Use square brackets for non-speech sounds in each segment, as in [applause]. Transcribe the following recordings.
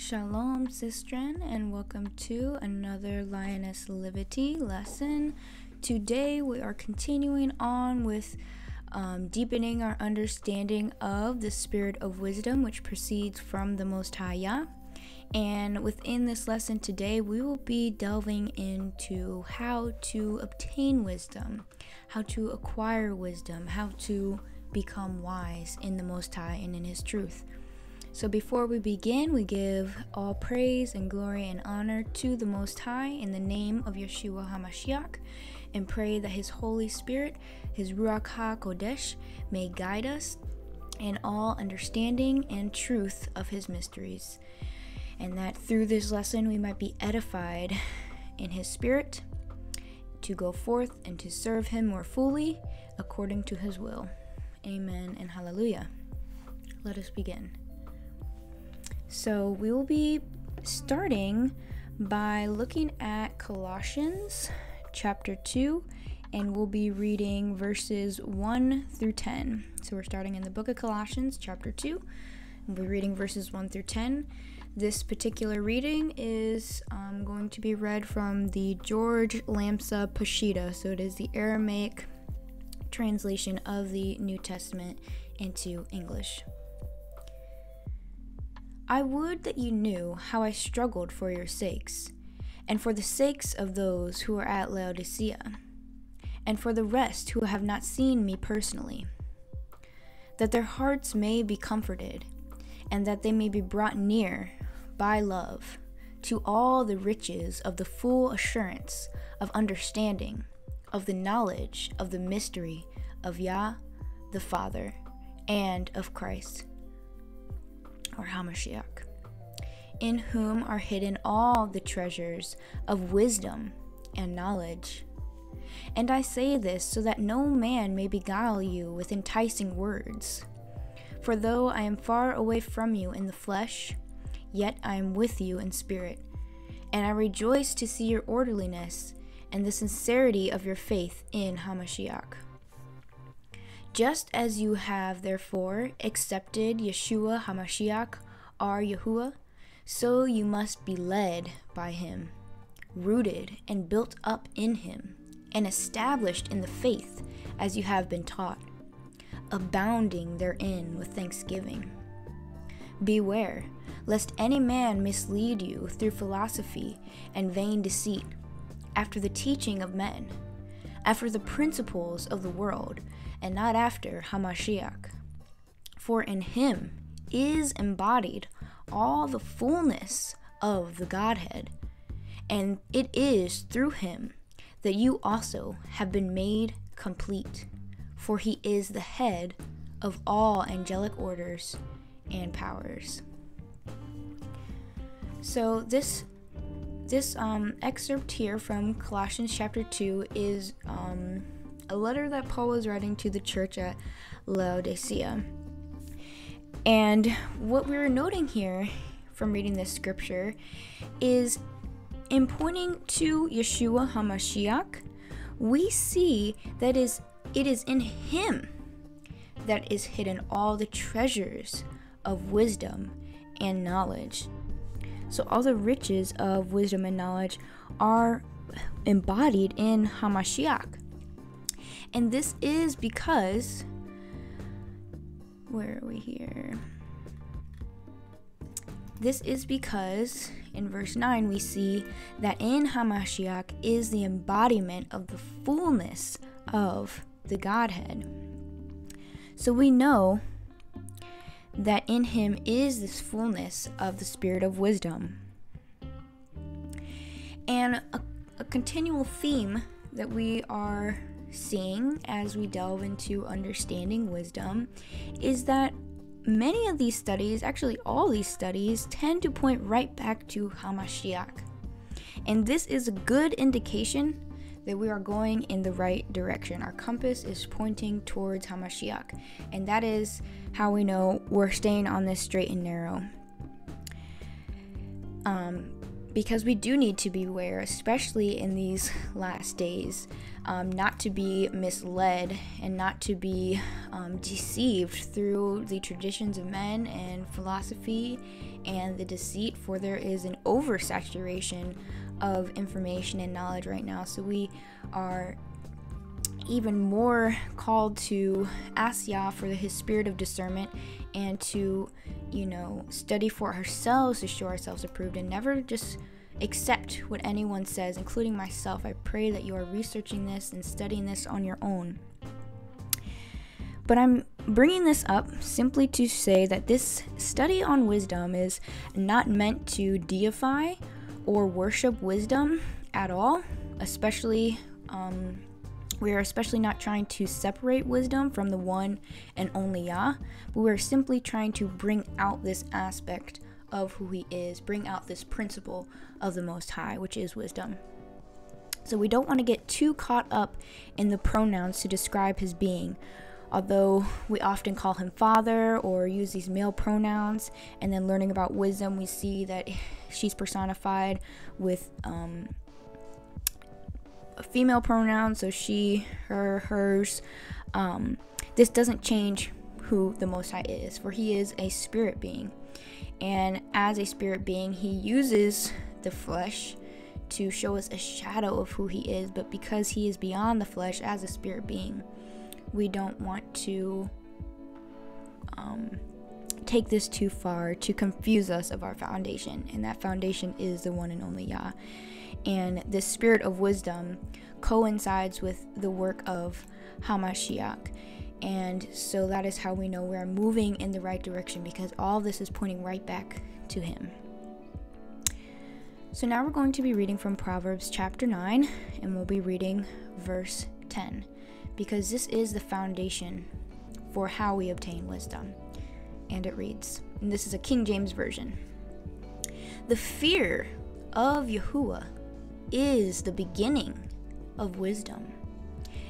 Shalom, sistren, and welcome to another Lioness Livity lesson. Today, we are continuing on with um, deepening our understanding of the spirit of wisdom, which proceeds from the Most High Yah. And within this lesson today, we will be delving into how to obtain wisdom, how to acquire wisdom, how to become wise in the Most High and in His truth. So before we begin, we give all praise and glory and honor to the Most High in the name of Yeshua HaMashiach and pray that His Holy Spirit, His Ruach HaKodesh, may guide us in all understanding and truth of His mysteries. And that through this lesson we might be edified in His Spirit to go forth and to serve Him more fully according to His will. Amen and hallelujah. Let us begin. So we will be starting by looking at Colossians chapter 2 and we'll be reading verses 1 through 10. So we're starting in the book of Colossians chapter 2 and we're reading verses 1 through 10. This particular reading is um, going to be read from the George Lamsa Peshitta. So it is the Aramaic translation of the New Testament into English. I would that you knew how I struggled for your sakes, and for the sakes of those who are at Laodicea, and for the rest who have not seen me personally, that their hearts may be comforted, and that they may be brought near by love to all the riches of the full assurance of understanding, of the knowledge of the mystery of Yah the Father, and of Christ or Hamashiach, in whom are hidden all the treasures of wisdom and knowledge. And I say this so that no man may beguile you with enticing words. For though I am far away from you in the flesh, yet I am with you in spirit, and I rejoice to see your orderliness and the sincerity of your faith in Hamashiach. Just as you have, therefore, accepted Yeshua HaMashiach, our Yahuwah, so you must be led by him, rooted and built up in him, and established in the faith as you have been taught, abounding therein with thanksgiving. Beware, lest any man mislead you through philosophy and vain deceit, after the teaching of men, after the principles of the world and not after Hamashiach. For in him is embodied all the fullness of the Godhead, and it is through him that you also have been made complete, for he is the head of all angelic orders and powers. So this this um, excerpt here from Colossians chapter two is um, a letter that Paul was writing to the church at Laodicea. And what we're noting here from reading this scripture is in pointing to Yeshua HaMashiach, we see that is it is in him that is hidden all the treasures of wisdom and knowledge. So all the riches of wisdom and knowledge are embodied in Hamashiach. And this is because. Where are we here? This is because in verse 9 we see that in Hamashiach is the embodiment of the fullness of the Godhead. So we know that in him is this fullness of the spirit of wisdom. And a, a continual theme that we are seeing as we delve into understanding wisdom is that many of these studies, actually all these studies, tend to point right back to Hamashiach. And this is a good indication that we are going in the right direction. Our compass is pointing towards Hamashiach. And that is how we know we're staying on this straight and narrow. Um, because we do need to beware, especially in these last days, um, not to be misled and not to be um, deceived through the traditions of men and philosophy and the deceit, for there is an oversaturation of information and knowledge right now. So we are even more called to ask Yah for his spirit of discernment and to, you know, study for ourselves to show ourselves approved and never just accept what anyone says, including myself. I pray that you are researching this and studying this on your own. But I'm bringing this up simply to say that this study on wisdom is not meant to deify or worship wisdom at all, especially. Um, we are especially not trying to separate wisdom from the one and only Yah, but we are simply trying to bring out this aspect of who He is, bring out this principle of the Most High, which is wisdom. So we don't want to get too caught up in the pronouns to describe His being. Although we often call him father or use these male pronouns, and then learning about wisdom, we see that she's personified with um, a female pronoun, so she, her, hers. Um, this doesn't change who the Most High is, for He is a spirit being. And as a spirit being, He uses the flesh to show us a shadow of who He is, but because He is beyond the flesh as a spirit being, we don't want to um, take this too far to confuse us of our foundation. And that foundation is the one and only Yah. And this spirit of wisdom coincides with the work of Hamashiach. And so that is how we know we're moving in the right direction because all this is pointing right back to Him. So now we're going to be reading from Proverbs chapter 9, and we'll be reading verse 10 because this is the foundation for how we obtain wisdom. And it reads, and this is a King James Version The fear of Yahuwah is the beginning of wisdom,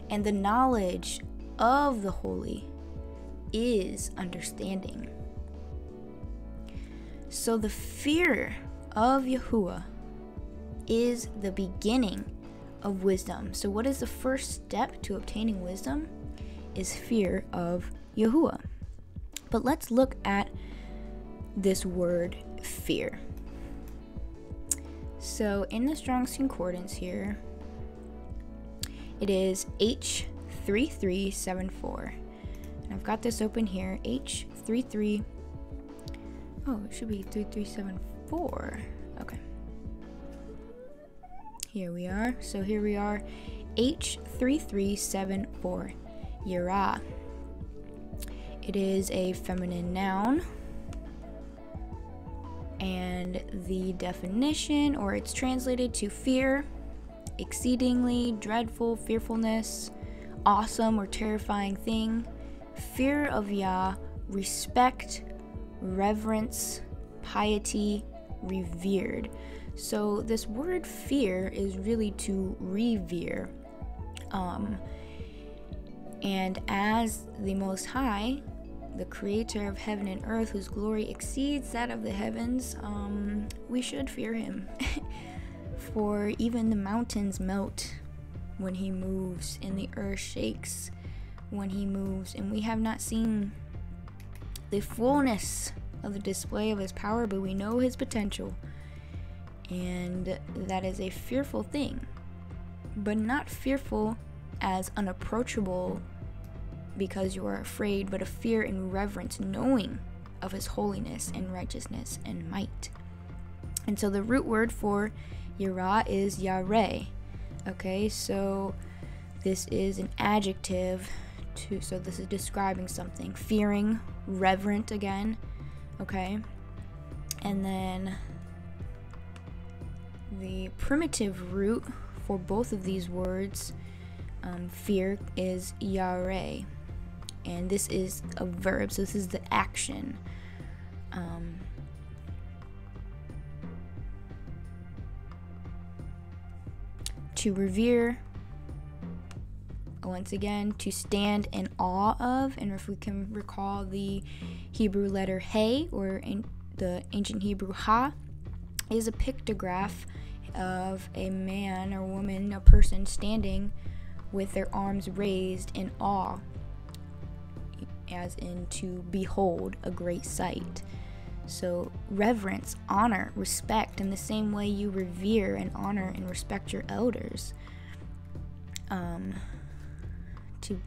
and the knowledge of the holy is understanding. So the fear of Yahuwah is the beginning of wisdom. So what is the first step to obtaining wisdom? Is fear of Yahuwah. But let's look at this word fear. So in the Strong's Concordance here, it is H3374. And I've got this open here, H33. Oh, it should be 3374. Okay. Here we are. So here we are, H3374, Yirah. It is a feminine noun and the definition, or it's translated to fear, exceedingly dreadful fearfulness, awesome or terrifying thing, fear of Yah, respect, reverence, piety, revered. So this word fear is really to revere. Um, and as the Most High, the creator of heaven and earth, whose glory exceeds that of the heavens, um, we should fear him. [laughs] For even the mountains melt when he moves, and the earth shakes when he moves, and we have not seen the fullness of the display of his power, but we know his potential. And that is a fearful thing, but not fearful as unapproachable because you are afraid, but a fear and reverence, knowing of his holiness and righteousness and might. And so the root word for Yirah is Yare. Okay, so this is an adjective to, so this is describing something. Fearing, reverent again. Okay, and then the primitive root for both of these words, um, fear, is Yare and this is a verb, so this is the action. Um, to revere, once again, to stand in awe of, and if we can recall the Hebrew letter He or in the ancient Hebrew Ha, is a pictograph of a man or woman, a person standing with their arms raised in awe, as in to behold a great sight. So, reverence, honor, respect in the same way you revere and honor and respect your elders. Um, to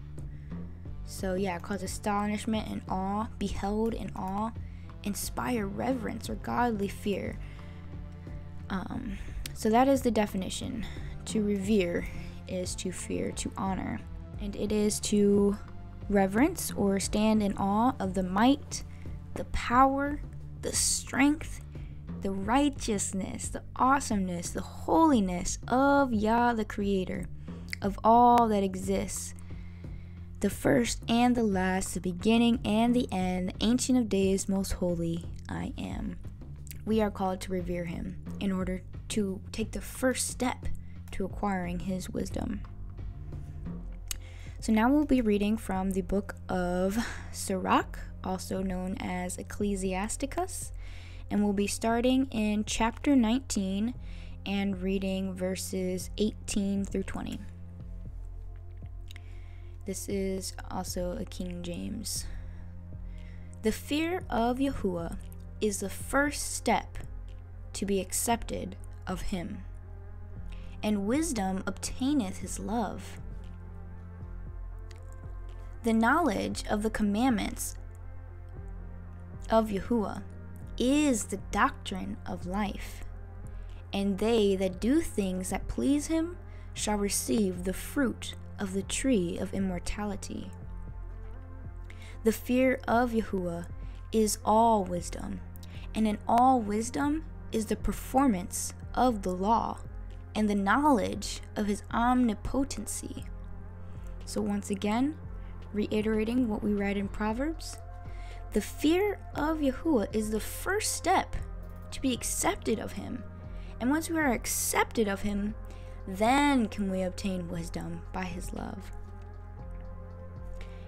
so yeah, cause astonishment and awe, beheld in awe, inspire reverence or godly fear. Um, so that is the definition. To revere is to fear, to honor, and it is to reverence or stand in awe of the might, the power, the strength, the righteousness, the awesomeness, the holiness of Yah the Creator, of all that exists, the first and the last, the beginning and the end, the Ancient of Days, most holy, I am. We are called to revere Him in order to take the first step to acquiring His wisdom. So now we'll be reading from the book of Sirach, also known as Ecclesiasticus, and we'll be starting in chapter 19 and reading verses 18 through 20. This is also a King James. The fear of Yahuwah is the first step to be accepted of him, and wisdom obtaineth his love. The knowledge of the commandments of Yahuwah is the doctrine of life, and they that do things that please him shall receive the fruit of the tree of immortality. The fear of Yahuwah is all wisdom, and in all wisdom is the performance of the law and the knowledge of his omnipotency. So, once again, reiterating what we read in Proverbs, the fear of Yahuwah is the first step to be accepted of him. And once we are accepted of him, then can we obtain wisdom by his love.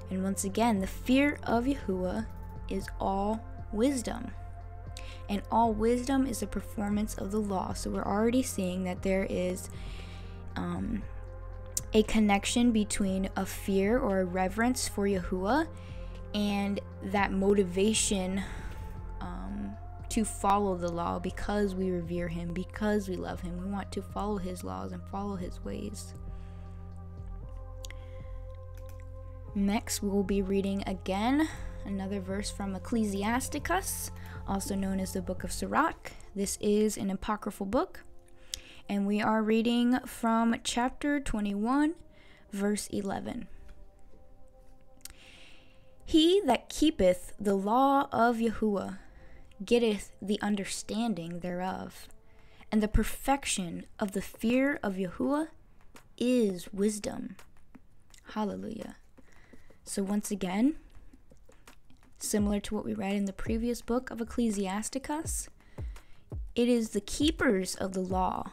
And once again, the fear of Yahuwah is all wisdom. And all wisdom is the performance of the law. So we're already seeing that there is um, a connection between a fear or a reverence for Yahuwah and that motivation um, to follow the law because we revere him, because we love him. We want to follow his laws and follow his ways. Next, we will be reading again another verse from Ecclesiasticus, also known as the Book of Sirach. This is an apocryphal book, and we are reading from chapter 21, verse 11. He that keepeth the law of Yahuwah getteth the understanding thereof. And the perfection of the fear of Yahuwah is wisdom. Hallelujah. So, once again, similar to what we read in the previous book of Ecclesiasticus, it is the keepers of the law.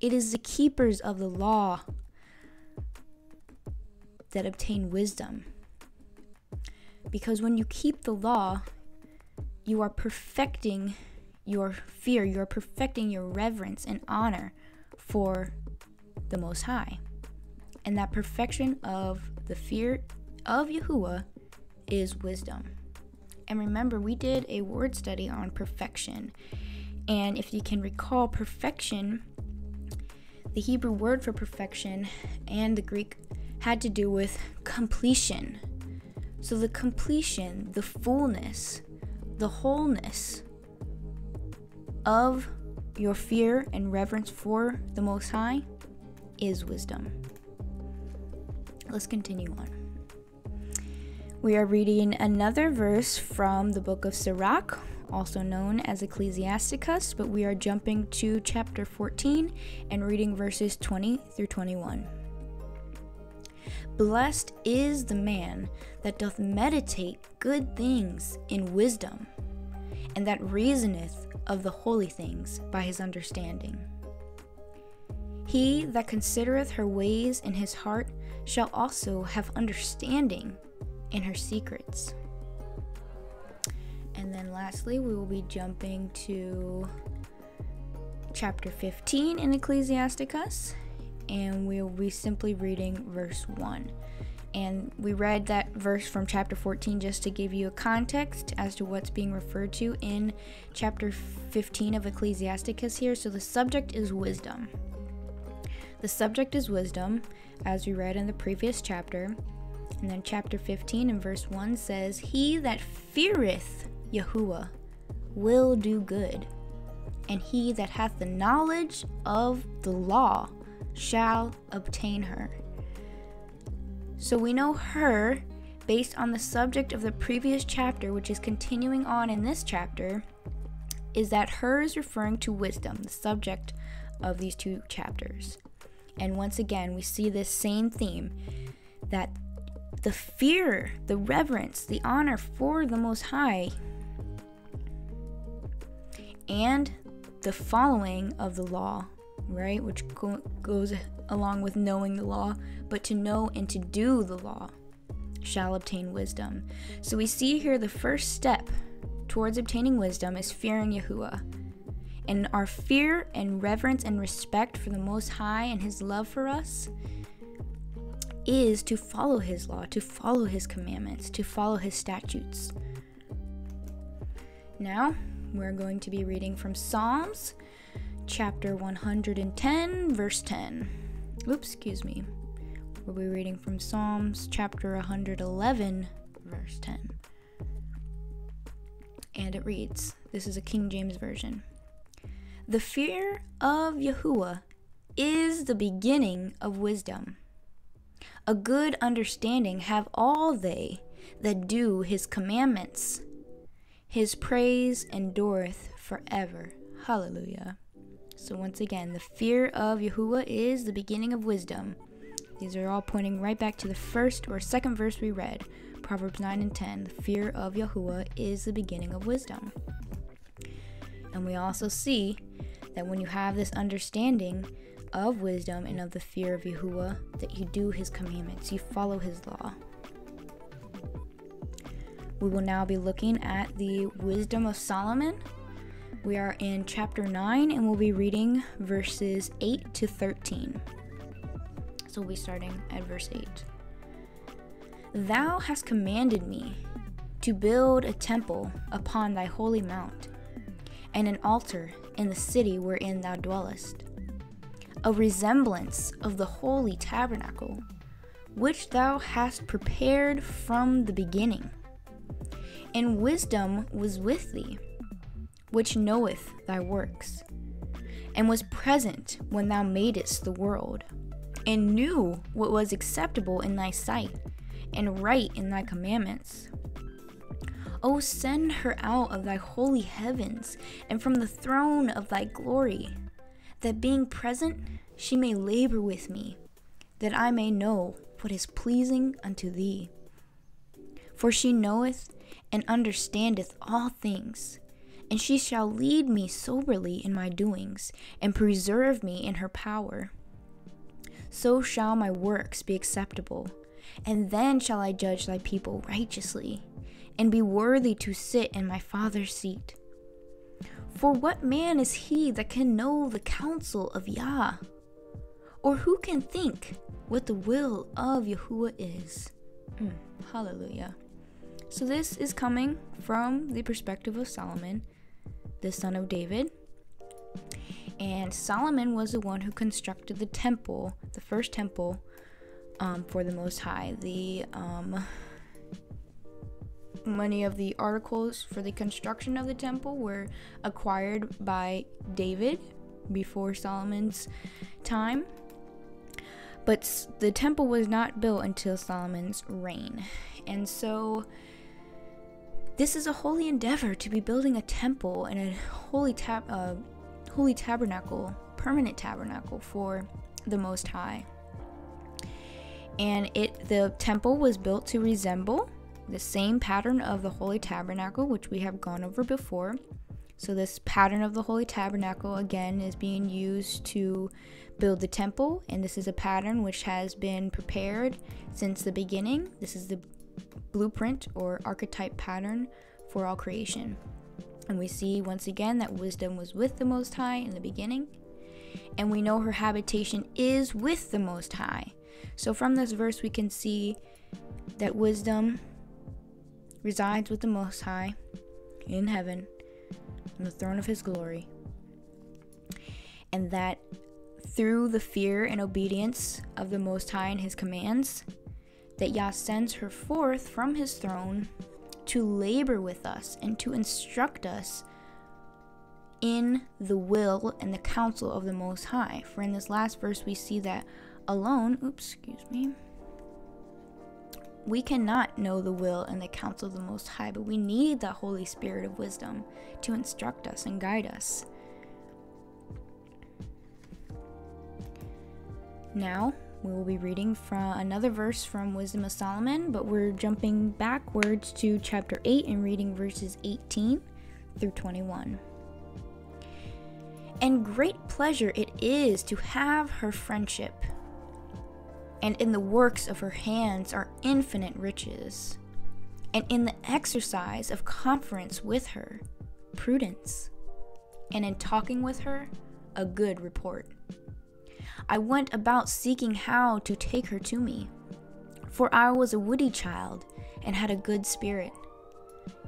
It is the keepers of the law that obtain wisdom. Because when you keep the law, you are perfecting your fear, you are perfecting your reverence and honor for the Most High. And that perfection of the fear of Yahuwah is wisdom. And remember, we did a word study on perfection. And if you can recall, perfection, the Hebrew word for perfection and the Greek had to do with completion. So the completion, the fullness, the wholeness of your fear and reverence for the Most High is wisdom. Let's continue on. We are reading another verse from the book of Sirach, also known as Ecclesiasticus, but we are jumping to chapter 14 and reading verses 20 through 21. Blessed is the man that doth meditate good things in wisdom, and that reasoneth of the holy things by his understanding. He that considereth her ways in his heart shall also have understanding in her secrets. And then lastly, we will be jumping to chapter 15 in Ecclesiasticus and we'll be simply reading verse 1. And we read that verse from chapter 14 just to give you a context as to what's being referred to in chapter 15 of Ecclesiasticus here. So the subject is wisdom. The subject is wisdom, as we read in the previous chapter. And then chapter 15 and verse 1 says, He that feareth Yahuwah will do good, and he that hath the knowledge of the law shall obtain her. So we know her based on the subject of the previous chapter, which is continuing on in this chapter, is that her is referring to wisdom, the subject of these two chapters. And once again, we see this same theme that the fear, the reverence, the honor for the Most High, and the following of the law, right? Which go- goes along with knowing the law, but to know and to do the law shall obtain wisdom. So we see here the first step towards obtaining wisdom is fearing Yahuwah. And our fear and reverence and respect for the Most High and His love for us is to follow His law, to follow His commandments, to follow His statutes. Now, we're going to be reading from Psalms chapter 110, verse 10. Oops, excuse me. We'll be reading from Psalms chapter 111, verse 10. And it reads this is a King James Version. The fear of Yahuwah is the beginning of wisdom. A good understanding have all they that do his commandments. His praise endureth forever. Hallelujah. So, once again, the fear of Yahuwah is the beginning of wisdom. These are all pointing right back to the first or second verse we read Proverbs 9 and 10. The fear of Yahuwah is the beginning of wisdom. And we also see that when you have this understanding of wisdom and of the fear of Yahuwah, that you do his commandments, you follow his law. We will now be looking at the wisdom of Solomon. We are in chapter 9 and we'll be reading verses 8 to 13. So we'll be starting at verse 8. Thou hast commanded me to build a temple upon thy holy mount, and an altar in the city wherein thou dwellest, a resemblance of the holy tabernacle, which thou hast prepared from the beginning. And wisdom was with thee, which knoweth thy works, and was present when thou madest the world, and knew what was acceptable in thy sight, and right in thy commandments. O send her out of thy holy heavens, and from the throne of thy glory, that being present she may labor with me, that I may know what is pleasing unto thee. For she knoweth and understandeth all things, and she shall lead me soberly in my doings, and preserve me in her power. So shall my works be acceptable, and then shall I judge thy people righteously, and be worthy to sit in my Father's seat. For what man is he that can know the counsel of Yah? Or who can think what the will of Yahuwah is? Mm, hallelujah. So, this is coming from the perspective of Solomon, the son of David. And Solomon was the one who constructed the temple, the first temple um, for the Most High. The um, many of the articles for the construction of the temple were acquired by David before Solomon's time. But the temple was not built until Solomon's reign. And so this is a holy endeavor to be building a temple and a holy tab uh, holy tabernacle, permanent tabernacle for the most high. And it the temple was built to resemble the same pattern of the Holy Tabernacle, which we have gone over before. So, this pattern of the Holy Tabernacle again is being used to build the temple, and this is a pattern which has been prepared since the beginning. This is the blueprint or archetype pattern for all creation. And we see once again that wisdom was with the Most High in the beginning, and we know her habitation is with the Most High. So, from this verse, we can see that wisdom resides with the Most High in heaven on the throne of His glory, and that through the fear and obedience of the Most High and His commands, that Yah sends her forth from His throne to labor with us and to instruct us in the will and the counsel of the Most High. For in this last verse, we see that alone, oops, excuse me, we cannot know the will and the counsel of the Most High, but we need the Holy Spirit of wisdom to instruct us and guide us. Now, we will be reading from another verse from Wisdom of Solomon, but we're jumping backwards to chapter 8 and reading verses 18 through 21. And great pleasure it is to have her friendship, and in the works of her hands are infinite riches, and in the exercise of conference with her, prudence, and in talking with her, a good report. I went about seeking how to take her to me, for I was a woody child and had a good spirit.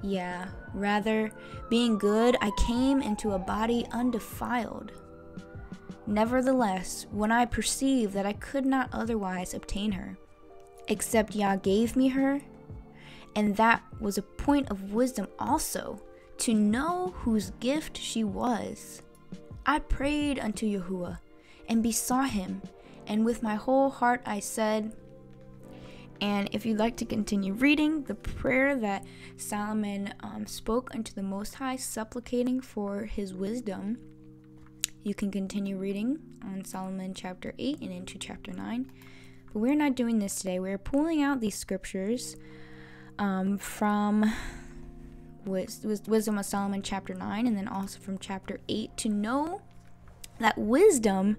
Yeah, rather, being good, I came into a body undefiled. Nevertheless, when I perceived that I could not otherwise obtain her, except Yah gave me her, and that was a point of wisdom also, to know whose gift she was, I prayed unto Yahuwah and besought him, and with my whole heart I said, and if you'd like to continue reading the prayer that Solomon um, spoke unto the Most High, supplicating for his wisdom, you can continue reading on Solomon chapter 8 and into chapter 9. But we're not doing this today. We're pulling out these scriptures um, from Wisdom of Solomon chapter 9 and then also from chapter 8 to know that wisdom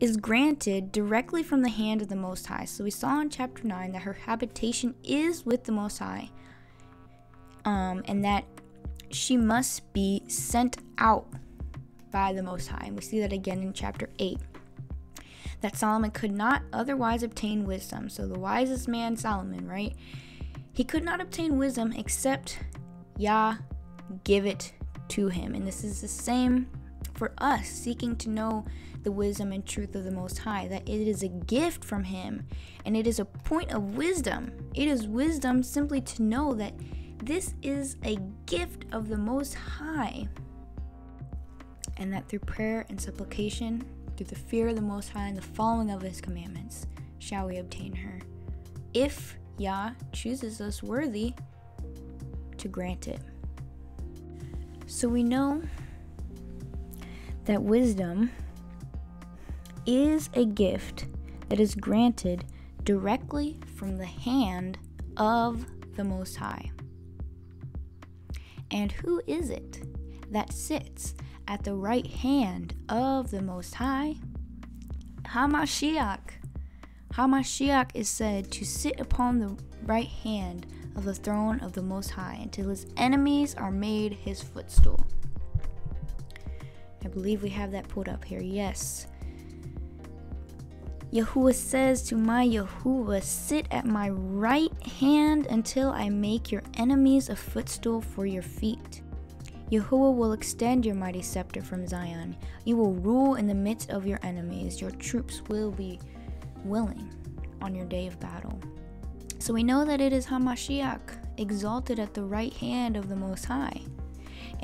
is granted directly from the hand of the Most High. So we saw in chapter 9 that her habitation is with the Most High, um, and that she must be sent out by the Most High. And we see that again in chapter 8. That Solomon could not otherwise obtain wisdom. So the wisest man, Solomon, right? He could not obtain wisdom except Yah give it to him. And this is the same for us seeking to know the wisdom and truth of the Most High, that it is a gift from Him and it is a point of wisdom. It is wisdom simply to know that this is a gift of the Most High, and that through prayer and supplication, through the fear of the Most High and the following of His commandments, shall we obtain her. If Yah chooses us worthy to grant it. So we know that wisdom is a gift that is granted directly from the hand of the Most High. And who is it that sits at the right hand of the Most High? Hamashiach. Hamashiach is said to sit upon the right hand of the throne of the Most High until his enemies are made his footstool. I believe we have that put up here. Yes. Yahuwah says to my Yahuwah, Sit at my right hand until I make your enemies a footstool for your feet. Yahuwah will extend your mighty scepter from Zion. You will rule in the midst of your enemies. Your troops will be willing on your day of battle. So we know that it is Hamashiach, exalted at the right hand of the Most High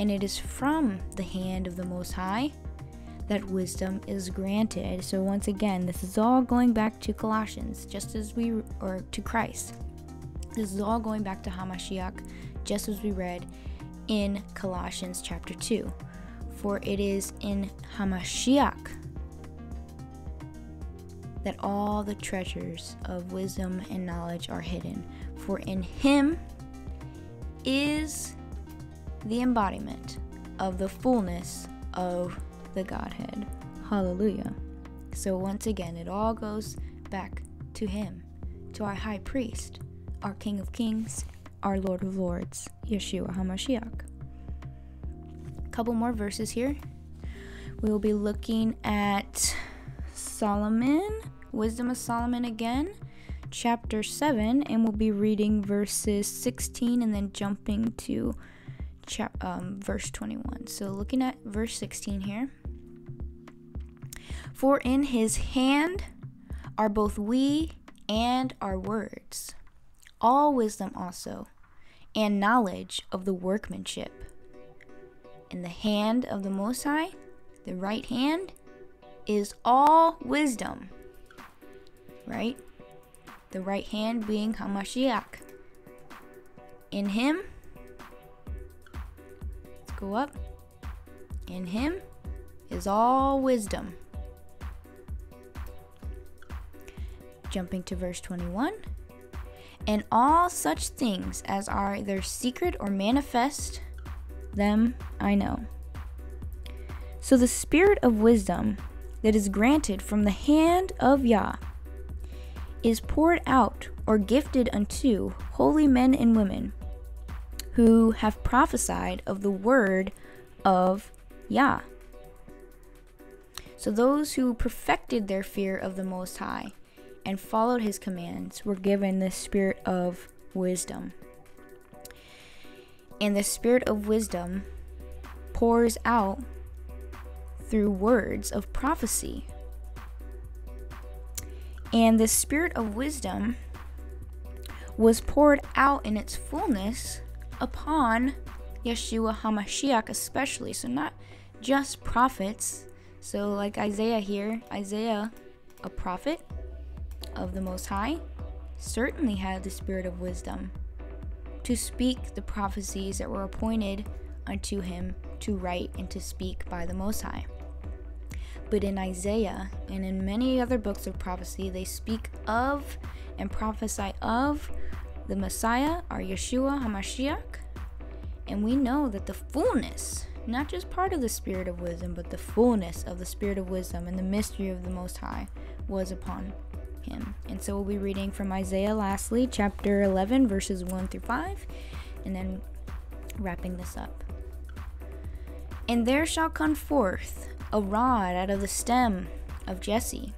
and it is from the hand of the Most High that wisdom is granted. So, once again, this is all going back to Colossians, just as we, or to Christ. This is all going back to Hamashiach, just as we read in Colossians chapter 2. For it is in Hamashiach that all the treasures of wisdom and knowledge are hidden. For in him is the embodiment of the fullness of the Godhead. Hallelujah. So, once again, it all goes back to Him, to our high priest, our King of Kings, our Lord of Lords, Yeshua HaMashiach. A couple more verses here. we will be looking at Solomon, Wisdom of Solomon again, chapter 7, and we'll be reading verses 16 and then jumping to chap- um, verse 21. So, looking at verse 16 here. For in his hand are both we and our words, all wisdom also, and knowledge of the workmanship. In the hand of the Most High, the right hand, is all wisdom. Right? The right hand being Hamashiach. In him, let's go up. In him is all wisdom. Jumping to verse 21. And all such things as are either secret or manifest, them I know. So the spirit of wisdom that is granted from the hand of Yah is poured out or gifted unto holy men and women who have prophesied of the word of Yah. So those who perfected their fear of the Most High and followed his commands were given the spirit of wisdom. And the spirit of wisdom pours out through words of prophecy. And the spirit of wisdom was poured out in its fullness upon Yeshua HaMashiach, especially. So, not just prophets. So, like Isaiah here, Isaiah, a prophet, of the Most High certainly had the spirit of wisdom to speak the prophecies that were appointed unto him to write and to speak by the Most High. But in Isaiah and in many other books of prophecy, they speak of and prophesy of the Messiah, our Yeshua HaMashiach. And we know that the fullness, not just part of the Spirit of wisdom, but the fullness of the Spirit of wisdom and the mystery of the Most High was upon him. And so we'll be reading from Isaiah lastly, chapter 11, verses 1 through 5, and then wrapping this up. And there shall come forth a rod out of the stem of Jesse,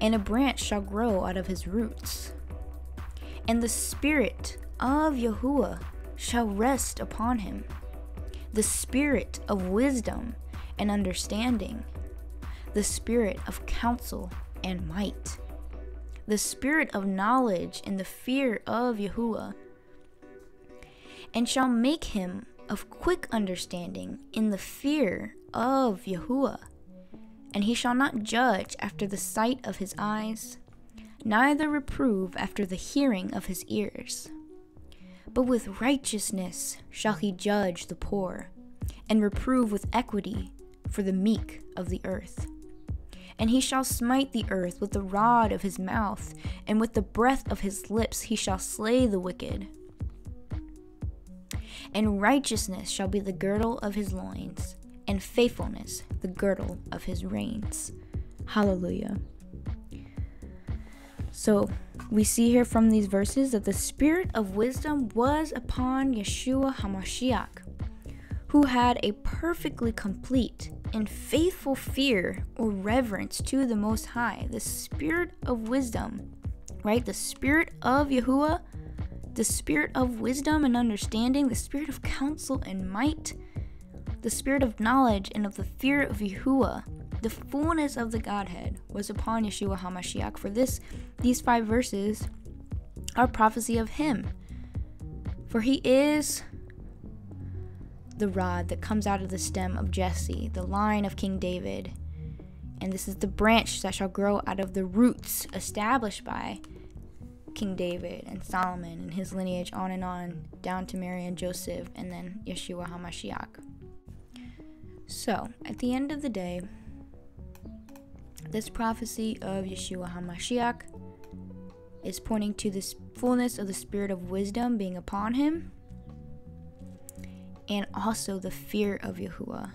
and a branch shall grow out of his roots. And the Spirit of Yahuwah shall rest upon him the Spirit of wisdom and understanding, the Spirit of counsel and might the spirit of knowledge and the fear of Yahuwah, and shall make him of quick understanding in the fear of Yahuwah. And he shall not judge after the sight of his eyes, neither reprove after the hearing of his ears. But with righteousness shall he judge the poor, and reprove with equity for the meek of the earth. And he shall smite the earth with the rod of his mouth, and with the breath of his lips he shall slay the wicked. And righteousness shall be the girdle of his loins, and faithfulness the girdle of his reins. Hallelujah. So, we see here from these verses that the spirit of wisdom was upon Yeshua HaMashiach, who had a perfectly complete and faithful fear or reverence to the Most High, the spirit of wisdom, right? The spirit of Yahuwah, the spirit of wisdom and understanding, the spirit of counsel and might, the spirit of knowledge and of the fear of Yahuwah. The fullness of the Godhead was upon Yeshua HaMashiach. For this, these five verses are prophecy of him. For he is the rod that comes out of the stem of Jesse, the line of King David. And this is the branch that shall grow out of the roots established by King David and Solomon and his lineage on and on down to Mary and Joseph and then Yeshua HaMashiach. So, at the end of the day, this prophecy of Yeshua HaMashiach is pointing to this fullness of the spirit of wisdom being upon him and also the fear of Yahuwah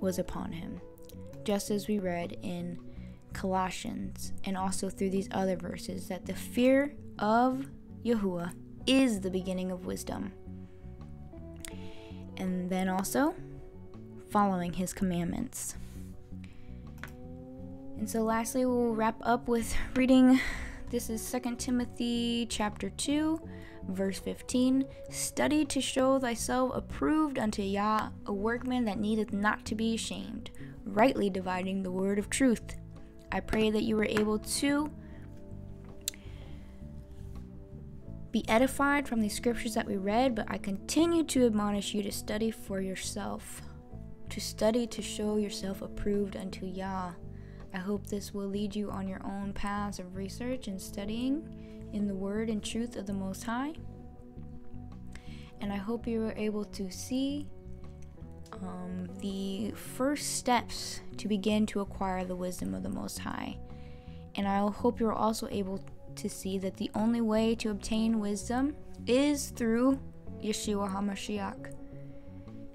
was upon him, just as we read in Colossians and also through these other verses that the fear of Yahuwah is the beginning of wisdom. And then also following his commandments. And so lastly we'll wrap up with reading this is 2 Timothy chapter 2 verse 15 Study to show thyself approved unto Yah, a workman that needeth not to be ashamed, rightly dividing the word of truth. I pray that you were able to be edified from the scriptures that we read, but I continue to admonish you to study for yourself, to study to show yourself approved unto Yah. I hope this will lead you on your own paths of research and studying in the word and truth of the Most High. And I hope you were able to see um, the first steps to begin to acquire the wisdom of the Most High. And I hope you're also able to see that the only way to obtain wisdom is through Yeshua HaMashiach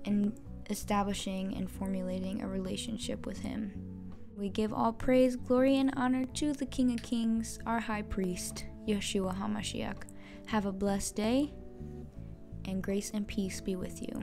and establishing and formulating a relationship with Him. We give all praise, glory, and honor to the King of Kings, our High Priest, Yeshua HaMashiach. Have a blessed day, and grace and peace be with you.